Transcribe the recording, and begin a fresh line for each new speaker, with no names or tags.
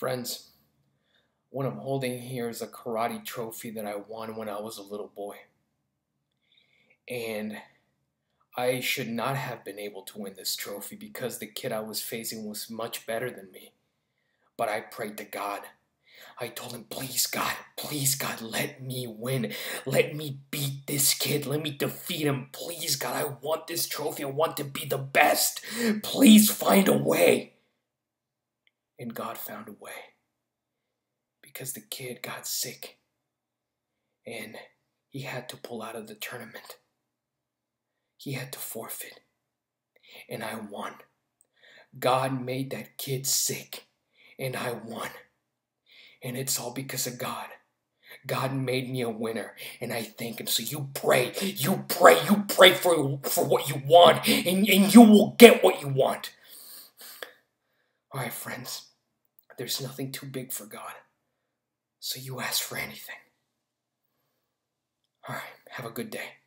Friends, what I'm holding here is a karate trophy that I won when I was a little boy. And I should not have been able to win this trophy because the kid I was facing was much better than me. But I prayed to God. I told him, please, God, please, God, let me win. Let me beat this kid. Let me defeat him. Please, God, I want this trophy. I want to be the best. Please find a way. And God found a way because the kid got sick and he had to pull out of the tournament. He had to forfeit. And I won. God made that kid sick and I won. And it's all because of God. God made me a winner, and I thank Him. So you pray, you pray, you pray for, for what you want, and, and you will get what you want. All right, friends, there's nothing too big for God. So you ask for anything. All right, have a good day.